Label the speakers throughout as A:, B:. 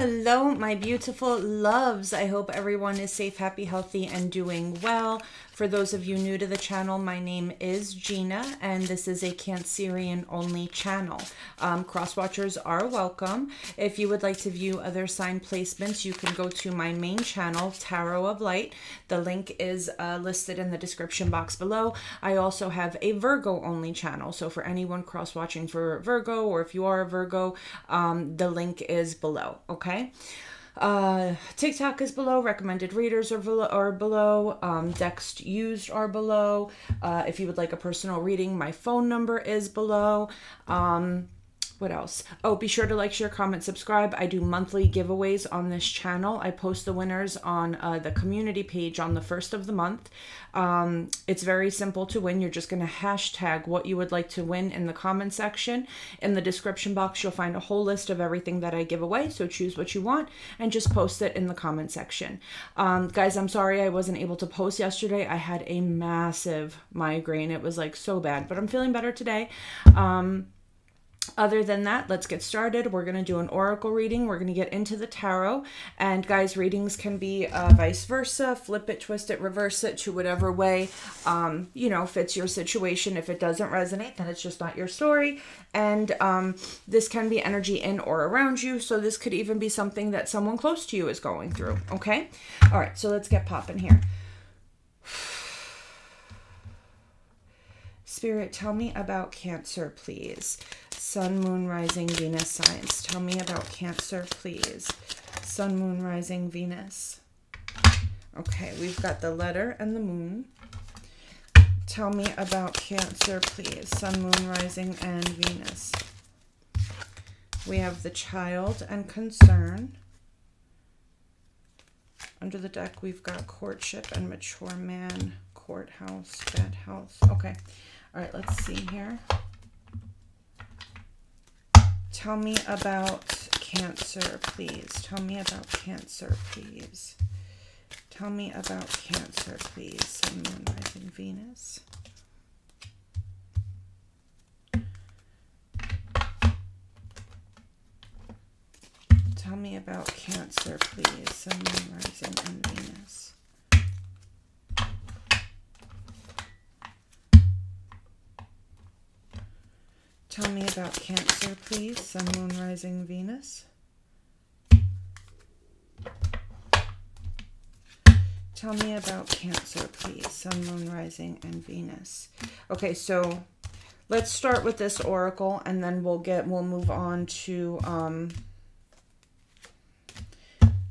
A: Hello, my beautiful loves. I hope everyone is safe, happy, healthy, and doing well. For those of you new to the channel, my name is Gina, and this is a Cancerian only channel. Um, cross watchers are welcome. If you would like to view other sign placements, you can go to my main channel, Tarot of Light. The link is uh, listed in the description box below. I also have a Virgo only channel, so for anyone cross watching for Virgo, or if you are a Virgo, um, the link is below. Okay. Uh, TikTok is below. Recommended readers are below. Are below. Um, Dext used are below. Uh, if you would like a personal reading, my phone number is below. Um, what else? Oh, be sure to like, share, comment, subscribe. I do monthly giveaways on this channel. I post the winners on uh, the community page on the first of the month. Um, it's very simple to win. You're just going to hashtag what you would like to win in the comment section. In the description box, you'll find a whole list of everything that I give away. So choose what you want and just post it in the comment section. Um, guys, I'm sorry I wasn't able to post yesterday. I had a massive migraine. It was like so bad, but I'm feeling better today. Um, other than that, let's get started. We're going to do an oracle reading. We're going to get into the tarot. And guys, readings can be uh, vice versa. Flip it, twist it, reverse it to whatever way, um, you know, fits your situation. If it doesn't resonate, then it's just not your story. And um, this can be energy in or around you. So this could even be something that someone close to you is going through. Okay? All right, so let's get popping here. Spirit, tell me about Cancer, please. Sun, Moon, Rising, Venus signs. Tell me about Cancer, please. Sun, Moon, Rising, Venus. Okay, we've got the letter and the moon. Tell me about Cancer, please. Sun, Moon, Rising, and Venus. We have the child and concern. Under the deck, we've got courtship and mature man, courthouse, bad house. Okay. All right, let's see here. Tell me about Cancer, please. Tell me about Cancer, please. Tell me about Cancer, please. Sun, Moon, Rising, Venus. Tell me about Cancer, please. Sun, Moon, Rising, and Venus. Tell me about Cancer, please. Sun, Moon, Rising, Venus. Tell me about Cancer, please. Sun, Moon, Rising, and Venus. Okay, so let's start with this oracle, and then we'll get we'll move on to um,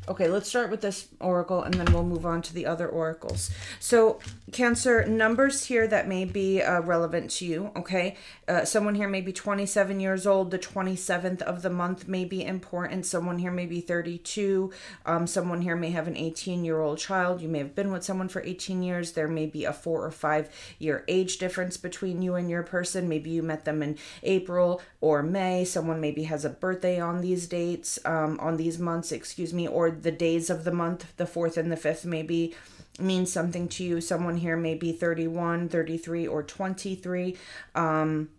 A: Okay, let's start with this oracle and then we'll move on to the other oracles. So, Cancer, numbers here that may be uh, relevant to you, okay? Uh, someone here may be 27 years old. The 27th of the month may be important. Someone here may be 32. Um, someone here may have an 18 year old child. You may have been with someone for 18 years. There may be a four or five year age difference between you and your person. Maybe you met them in April or May. Someone maybe has a birthday on these dates, um, on these months, excuse me, or the days of the month, the fourth and the fifth, maybe means something to you. Someone here may be 31, 33, or 23. Um,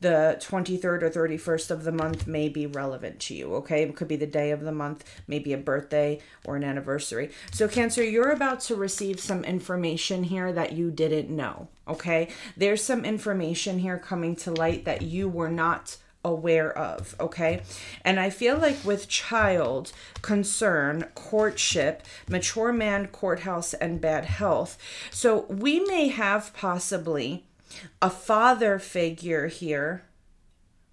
A: the 23rd or 31st of the month may be relevant to you, okay? It could be the day of the month, maybe a birthday or an anniversary. So, Cancer, you're about to receive some information here that you didn't know, okay? There's some information here coming to light that you were not aware of, okay? And I feel like with child, concern, courtship, mature man, courthouse, and bad health. So we may have possibly a father figure here.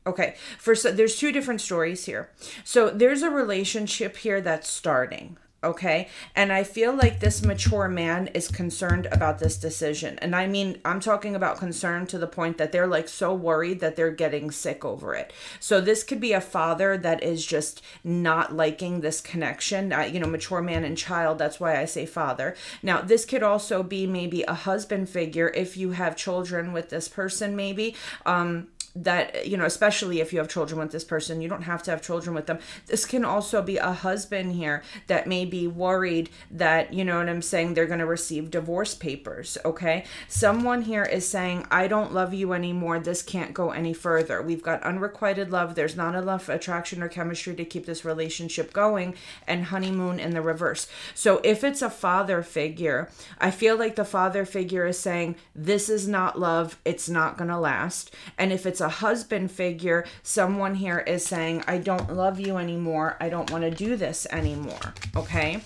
A: Okay, for so there's two different stories here. So there's a relationship here that's starting, okay? And i feel like this mature man is concerned about this decision. And i mean i'm talking about concern to the point that they're like so worried that they're getting sick over it. So this could be a father that is just not liking this connection. Uh, you know mature man and child that's why i say father. Now this could also be maybe a husband figure if you have children with this person maybe. Um that you know especially if you have children with this person you don't have to have children with them. This can also be a husband here that may be worried that you know what i'm saying they're going to receive divorce papers okay? Someone here is saying i don't love you anymore. This can't go any further. We've got unrequited love. There's not enough attraction or chemistry to keep this relationship going and honeymoon in the reverse. So if it's a father figure i feel like the father figure is saying this is not love. It's not going to last. And if it's a husband figure, someone here is saying, I don't love you anymore. I don't want to do this anymore. Okay.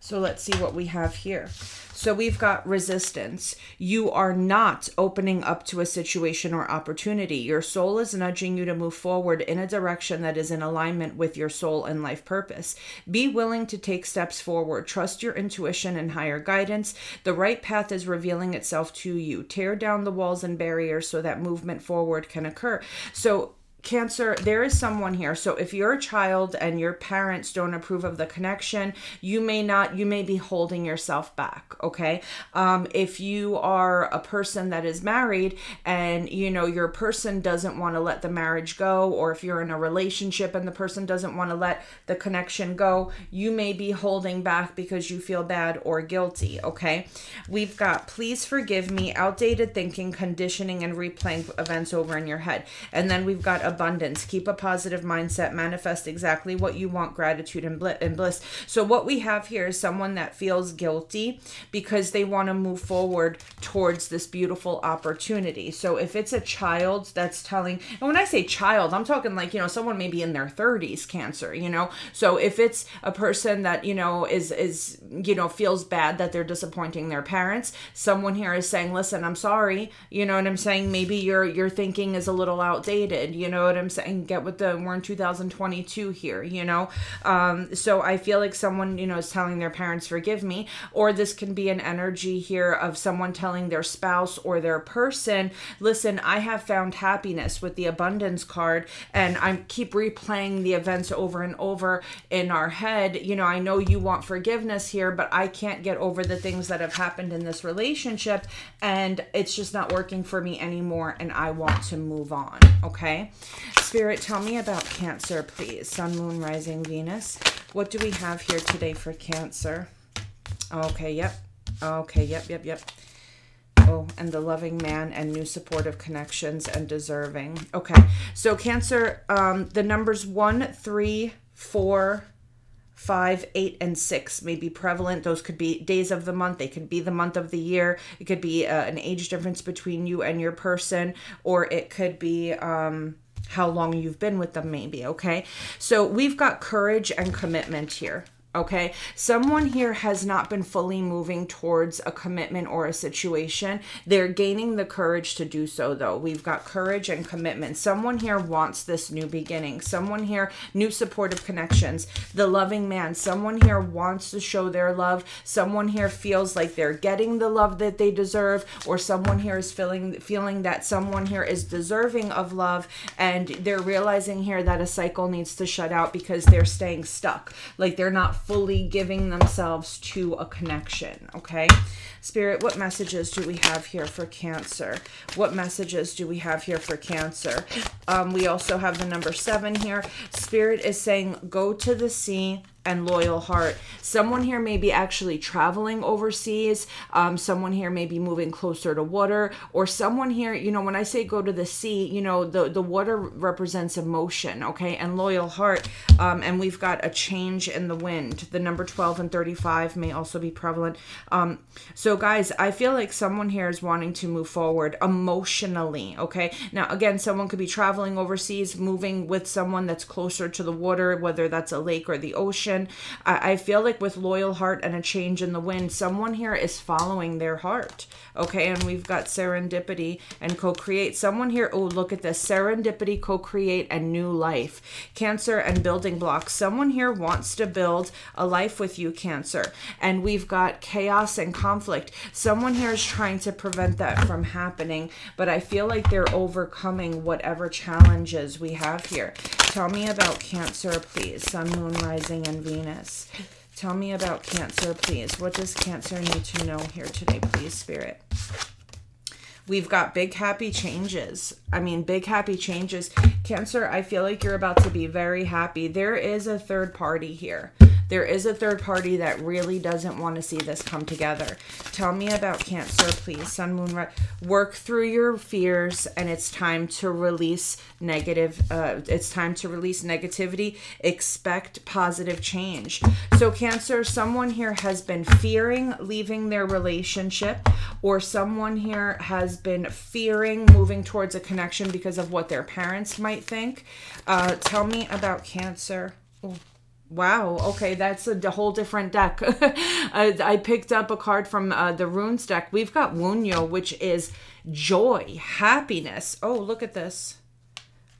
A: So let's see what we have here. So we've got resistance. You are not opening up to a situation or opportunity. Your soul is nudging you to move forward in a direction that is in alignment with your soul and life purpose. Be willing to take steps forward. Trust your intuition and higher guidance. The right path is revealing itself to you. Tear down the walls and barriers so that movement forward can occur. So Cancer, there is someone here. So if you're a child and your parents don't approve of the connection, you may not, you may be holding yourself back. Okay. Um, if you are a person that is married and, you know, your person doesn't want to let the marriage go, or if you're in a relationship and the person doesn't want to let the connection go, you may be holding back because you feel bad or guilty. Okay. We've got please forgive me, outdated thinking, conditioning, and replaying events over in your head. And then we've got a abundance. Keep a positive mindset. Manifest exactly what you want, gratitude and bliss. So, what we have here is someone that feels guilty because they want to move forward towards this beautiful opportunity. So, if it's a child that's telling, and when I say child, I'm talking like, you know, someone maybe in their 30s, cancer, you know? So, if it's a person that, you know, is, is, you know, feels bad that they're disappointing their parents, someone here is saying, listen, I'm sorry. You know what I'm saying? Maybe your, your thinking is a little outdated, you know? Know what I'm saying? Get with the we're in 2022 here, you know. Um, so I feel like someone you know is telling their parents forgive me, or this can be an energy here of someone telling their spouse or their person, listen, I have found happiness with the abundance card, and I keep replaying the events over and over in our head. You know, I know you want forgiveness here, but I can't get over the things that have happened in this relationship, and it's just not working for me anymore, and I want to move on. Okay. Spirit, tell me about Cancer, please. Sun, Moon, Rising, Venus. What do we have here today for Cancer? Okay, yep. Okay, yep, yep, yep. Oh, and the loving man and new supportive connections and deserving. Okay, so Cancer, um, the numbers one, three, four, five, eight, and six may be prevalent. Those could be days of the month. They could be the month of the year. It could be uh, an age difference between you and your person, or it could be um, how long you've been with them, maybe. Okay. So we've got courage and commitment here. Okay, someone here has not been fully moving towards a commitment or a situation. They're gaining the courage to do so, though. We've got courage and commitment. Someone here wants this new beginning. Someone here, new supportive connections. The loving man. Someone here wants to show their love. Someone here feels like they're getting the love that they deserve, or someone here is feeling feeling that someone here is deserving of love, and they're realizing here that a cycle needs to shut out because they're staying stuck. Like they're not fully giving themselves to a connection, okay? Spirit, what messages do we have here for Cancer? What messages do we have here for Cancer? Um, we also have the number seven here. Spirit is saying, go to the sea and loyal heart. Someone here may be actually traveling overseas. Um, someone here may be moving closer to water, or someone here, you know, when I say go to the sea, you know, the, the water represents emotion, okay, and loyal heart. Um, and we've got a change in the wind. The number 12 and 35 may also be prevalent. Um, so, guys, I feel like someone here is wanting to move forward emotionally, okay? Now, again, someone could be traveling overseas, moving with someone that's closer to the water, whether that's a lake or the ocean I, I feel like with loyal heart and a change in the wind, someone here is following their heart. Okay, and we've got serendipity and co create. Someone here, oh, look at this serendipity, co create, and new life. Cancer and building blocks. Someone here wants to build a life with you, Cancer. And we've got chaos and conflict. Someone here is trying to prevent that from happening, but I feel like they're overcoming whatever challenges we have here. Tell me about Cancer, please. Sun, Moon, Rising, and Venus. Tell me about Cancer, please. What does Cancer need to know here today, please, Spirit? We've got big happy changes. I mean, big happy changes. Cancer, I feel like you're about to be very happy. There is a third party here. There is a third party that really doesn't want to see this come together. Tell me about Cancer, please. Sun, Moon, Rise. Work through your fears, and it's time to release negative. Uh, it's time to release negativity. Expect positive change. So, Cancer, someone here has been fearing leaving their relationship, or someone here has been fearing moving towards a connection because of what their parents might think. Uh, tell me about Cancer. Ooh. Wow. Okay, that's a whole different deck. I, I, picked up a card from uh, the Runes deck. We've got Wunjo, which is joy, happiness. Oh, look at this.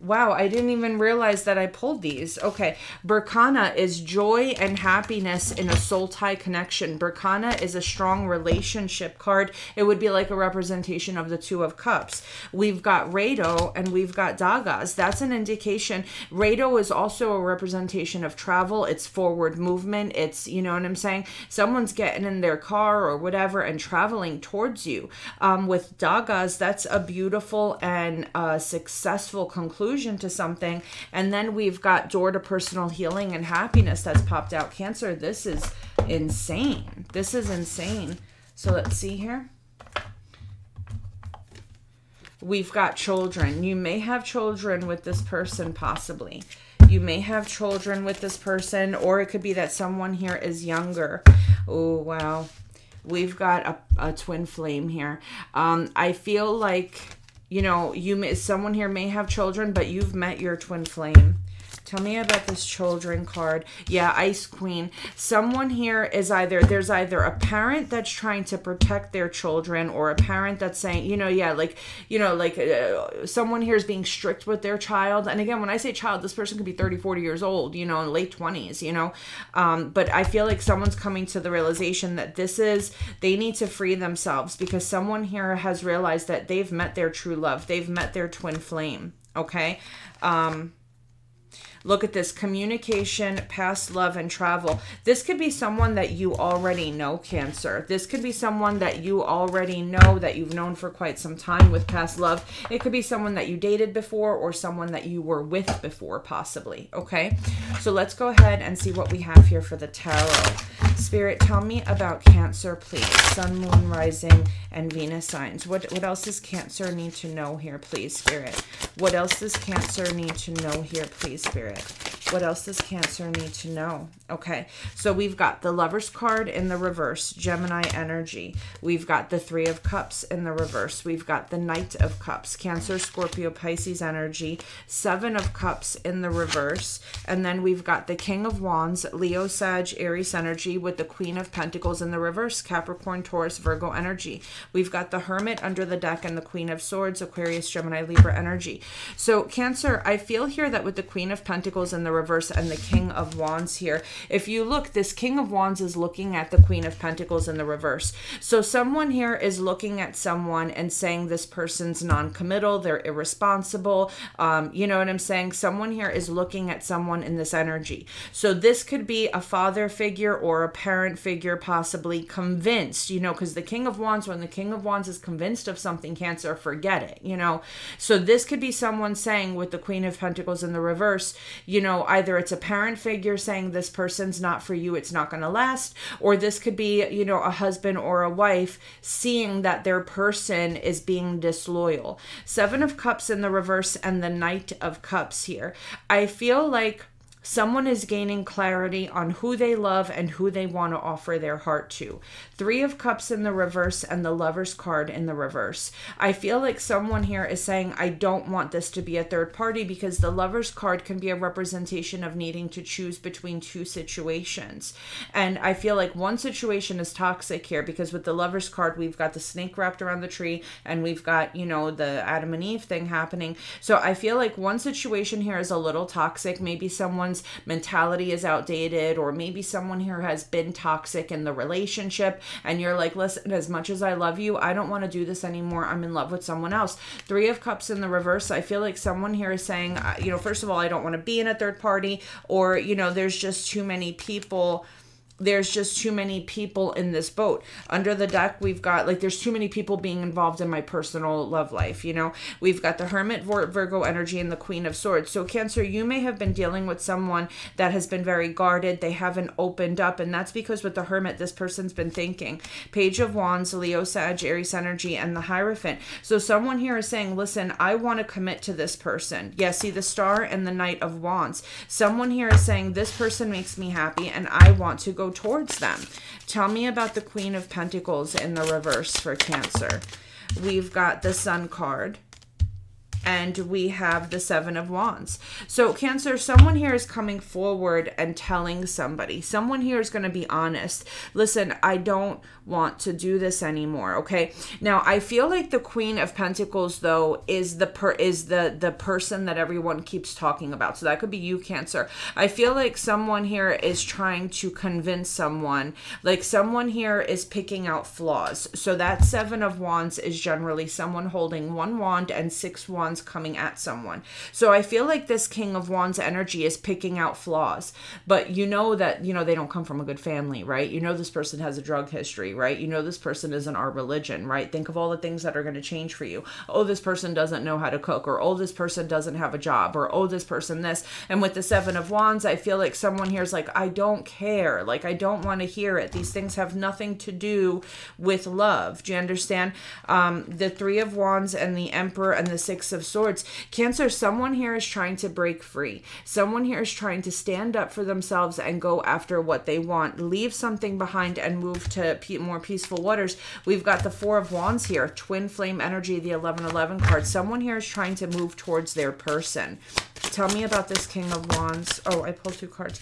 A: Wow, I didn't even realize that I pulled these. Okay, Berkana is joy and happiness in a soul tie connection. Berkana is a strong relationship card. It would be like a representation of the Two of Cups. We've got Raido and we've got Dagaz. That's an indication. Raido is also a representation of travel. It's forward movement. It's, you know what I'm saying? Someone's getting in their car or whatever and traveling towards you. Um, with Dagaz, that's a beautiful and uh, successful conclusion conclusion to something. And then we've got door to personal healing and happiness that's popped out. Cancer, this is insane. This is insane. So let's see here. We've got children. You may have children with this person, possibly. You may have children with this person, or it could be that someone here is younger. Oh, wow. We've got a, a twin flame here. Um, I feel like you know, you may, someone here may have children, but you've met your twin flame. Tell me about this children card. Yeah, Ice Queen. Someone here is either, there's either a parent that's trying to protect their children or a parent that's saying, you know, yeah, like, you know, like uh, someone here is being strict with their child. And again, when I say child, this person could be 30, 40 years old, you know, late 20s, you know. Um, but I feel like someone's coming to the realization that this is, they need to free themselves because someone here has realized that they've met their true love. They've met their twin flame. Okay. Um, Look at this communication, past love, and travel. This could be someone that you already know, Cancer. This could be someone that you already know that you've known for quite some time with past love. It could be someone that you dated before or someone that you were with before, possibly. Okay, so let's go ahead and see what we have here for the tarot. Spirit, tell me about Cancer, please. Sun, Moon, Rising, and Venus signs. What, what else does Cancer need to know here, please, Spirit? What else does Cancer need to know here, please, Spirit? it. What else does Cancer need to know? Okay, so we've got the Lover's card in the reverse, Gemini energy. We've got the Three of Cups in the reverse. We've got the Knight of Cups, Cancer, Scorpio, Pisces energy, Seven of Cups in the reverse. And then we've got the King of Wands, Leo, Sag, Aries energy with the Queen of Pentacles in the reverse, Capricorn, Taurus, Virgo energy. We've got the Hermit under the deck and the Queen of Swords, Aquarius, Gemini, Libra energy. So Cancer, I feel here that with the Queen of Pentacles in the reverse and the King of Wands here, if you look, this King of Wands is looking at the Queen of Pentacles in the reverse. So someone here is looking at someone and saying this person's non-committal, they're irresponsible. Um, you know what I'm saying? Someone here is looking at someone in this energy. So this could be a father figure or a parent figure, possibly convinced, you know, because the King of Wands, when the King of Wands is convinced of something, Cancer, forget it, you know. So this could be someone saying with the Queen of Pentacles in the reverse, you know, either it's a parent figure saying this person's not for you, it's not going to last. Or this could be, you know, a husband or a wife seeing that their person is being disloyal. Seven of Cups in the reverse and the Knight of Cups here. I feel like Someone is gaining clarity on who they love and who they want to offer their heart to. Three of Cups in the reverse and the Lover's card in the reverse. I feel like someone here is saying, I don't want this to be a third party because the Lover's card can be a representation of needing to choose between two situations. And I feel like one situation is toxic here because with the Lover's card, we've got the snake wrapped around the tree and we've got, you know, the Adam and Eve thing happening. So I feel like one situation here is a little toxic. Maybe someone someone's mentality is outdated, or maybe someone here has been toxic in the relationship, and you're like, listen, as much as I love you, I don't want to do this anymore. I'm in love with someone else. Three of Cups in the reverse. I feel like someone here is saying, uh, you know, first of all, I don't want to be in a third party, or, you know, there's just too many people there's just too many people in this boat. Under the deck, we've got like there's too many people being involved in my personal love life. You know, we've got the Hermit Virgo energy and the Queen of Swords. So, Cancer, you may have been dealing with someone that has been very guarded. They haven't opened up, and that's because with the Hermit, this person's been thinking. Page of Wands, Leo, Sag, Aries energy, and the Hierophant. So, someone here is saying, "Listen, I want to commit to this person." Yeah, see the Star and the Knight of Wands. Someone here is saying, "This person makes me happy, and I want to go towards them. Tell me about the Queen of Pentacles in the reverse for Cancer. We've got the Sun card and we have the seven of wands so cancer someone here is coming forward and telling somebody someone here is going to be honest listen i don't want to do this anymore okay? Now i feel like the queen of pentacles though is the per is the the person that everyone keeps talking about. So that could be you cancer. I feel like someone here is trying to convince someone like someone here is picking out flaws. So that seven of wands is generally someone holding one wand and six wands coming at someone. So i feel like this king of wands energy is picking out flaws. But you know that you know they don't come from a good family right? You know this person has a drug history right? You know, this person isn't our religion, right? Think of all the things that are going to change for you. Oh, this person doesn't know how to cook, or oh, this person doesn't have a job, or oh, this person this. And with the Seven of Wands, I feel like someone here is like, I don't care. Like, I don't want to hear it. These things have nothing to do with love. Do you understand? Um, the Three of Wands and the Emperor and the Six of Swords. Cancer, someone here is trying to break free. Someone here is trying to stand up for themselves and go after what they want. Leave something behind and move to more peaceful waters. We've got the Four of Wands here, Twin Flame Energy, the 1111 card. Someone here is trying to move towards their person. Tell me about this King of Wands. Oh, I pulled two cards.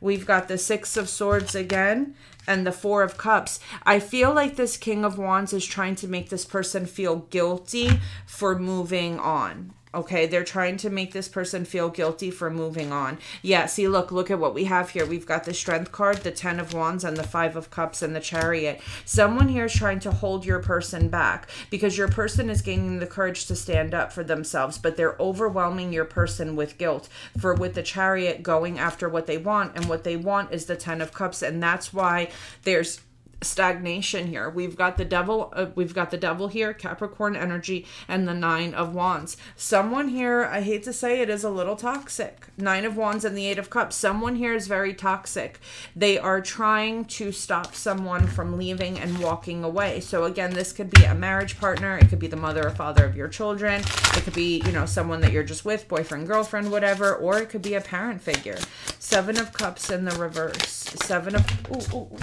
A: We've got the Six of Swords again and the Four of Cups. I feel like this King of Wands is trying to make this person feel guilty for moving on. Okay, they're trying to make this person feel guilty for moving on. Yeah, see, look, look at what we have here. We've got the Strength card, the Ten of Wands, and the Five of Cups, and the Chariot. Someone here is trying to hold your person back because your person is gaining the courage to stand up for themselves, but they're overwhelming your person with guilt for with the Chariot going after what they want, and what they want is the Ten of Cups, and that's why there's stagnation here. We've got the devil uh, we've got the devil here, Capricorn energy and the 9 of wands. Someone here, I hate to say it is a little toxic. 9 of wands and the 8 of cups. Someone here is very toxic. They are trying to stop someone from leaving and walking away. So again, this could be a marriage partner, it could be the mother or father of your children, it could be, you know, someone that you're just with, boyfriend, girlfriend, whatever, or it could be a parent figure. 7 of cups in the reverse. 7 of ooh, ooh, ooh.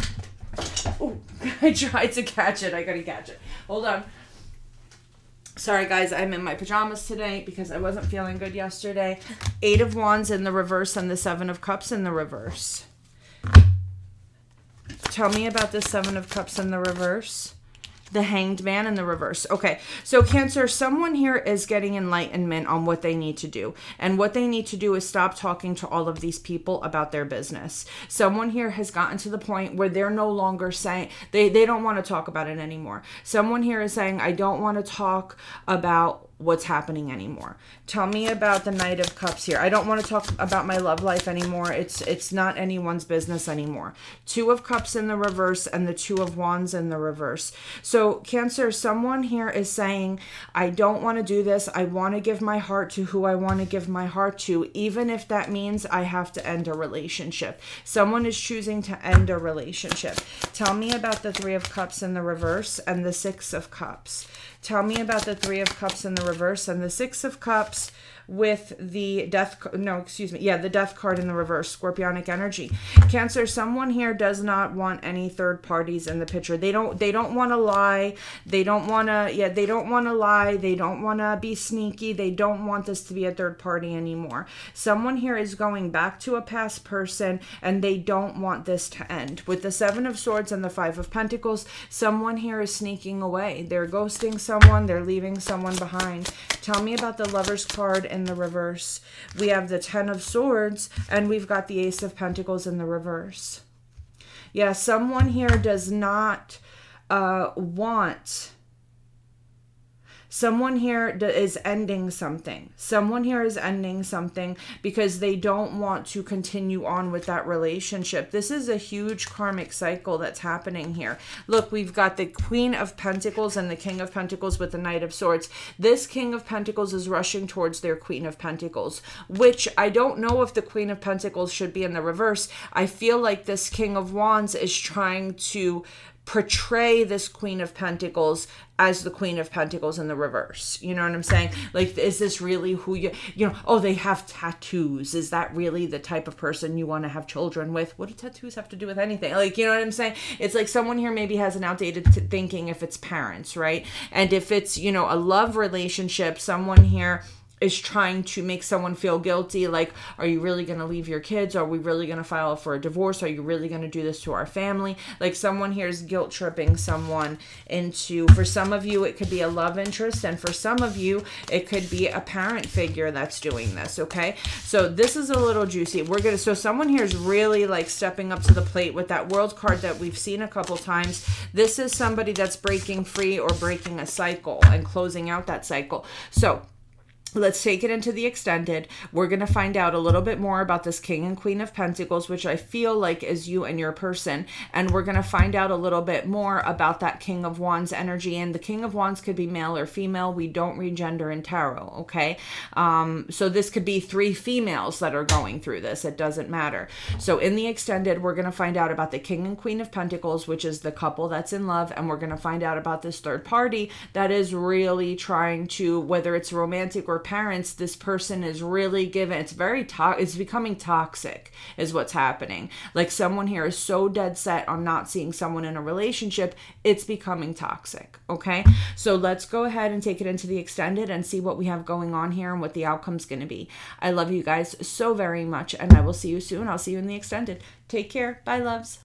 A: Oh, I tried to catch it. I gotta catch it. Hold on. Sorry, guys, I'm in my pajamas today because I wasn't feeling good yesterday. Eight of Wands in the reverse and the Seven of Cups in the reverse. Tell me about the Seven of Cups in the reverse the hanged man in the reverse. Okay, so Cancer, someone here is getting enlightenment on what they need to do. And what they need to do is stop talking to all of these people about their business. Someone here has gotten to the point where they're no longer saying, they, they don't want to talk about it anymore. Someone here is saying, I don't want to talk about what's happening anymore. Tell me about the Knight of Cups here. I don't want to talk about my love life anymore. It's it's not anyone's business anymore. Two of Cups in the reverse and the Two of Wands in the reverse. So Cancer, someone here is saying, I don't want to do this. I want to give my heart to who I want to give my heart to, even if that means I have to end a relationship. Someone is choosing to end a relationship. Tell me about the Three of Cups in the reverse and the Six of Cups. Tell me about the Three of Cups in the reverse and the Six of Cups with the death no excuse me yeah the death card in the reverse scorpionic energy. Cancer someone here does not want any third parties in the picture. They don't they don't want to lie. They don't want to yeah they don't want to lie. They don't want to be sneaky. They don't want this to be a third party anymore. Someone here is going back to a past person and they don't want this to end. With the seven of swords and the five of pentacles someone here is sneaking away. They're ghosting someone. They're leaving someone behind. Tell me about the lovers card in the reverse. We have the Ten of Swords, and we've got the Ace of Pentacles in the reverse. Yeah, someone here does not uh, want someone here is ending something. Someone here is ending something because they don't want to continue on with that relationship. This is a huge karmic cycle that's happening here. Look, we've got the Queen of Pentacles and the King of Pentacles with the Knight of Swords. This King of Pentacles is rushing towards their Queen of Pentacles, which I don't know if the Queen of Pentacles should be in the reverse. I feel like this King of Wands is trying to portray this Queen of Pentacles as the Queen of Pentacles in the reverse. You know what I'm saying? Like, is this really who you, you know, oh, they have tattoos. Is that really the type of person you want to have children with? What do tattoos have to do with anything? Like, you know what I'm saying? It's like someone here maybe has an outdated thinking if it's parents, right? And if it's, you know, a love relationship, someone here is trying to make someone feel guilty like are you really going to leave your kids? Are we really going to file for a divorce? Are you really going to do this to our family? Like someone here is guilt tripping someone into for some of you it could be a love interest and for some of you it could be a parent figure that's doing this okay? So this is a little juicy. We're gonna so someone here is really like stepping up to the plate with that world card that we've seen a couple times. This is somebody that's breaking free or breaking a cycle and closing out that cycle. So Let's take it into the extended. We're going to find out a little bit more about this King and Queen of Pentacles, which I feel like is you and your person. And we're going to find out a little bit more about that King of Wands energy. And the King of Wands could be male or female. We don't read gender in tarot, okay? Um, so this could be three females that are going through this. It doesn't matter. So in the extended, we're going to find out about the King and Queen of Pentacles, which is the couple that's in love. And we're going to find out about this third party that is really trying to, whether it's romantic or parents this person is really given it's very to- it's becoming toxic is what's happening. Like someone here is so dead set on not seeing someone in a relationship it's becoming toxic okay? So let's go ahead and take it into the extended and see what we have going on here and what the outcome's going to be. I love you guys so very much and i will see you soon. I'll see you in the extended. Take care. Bye loves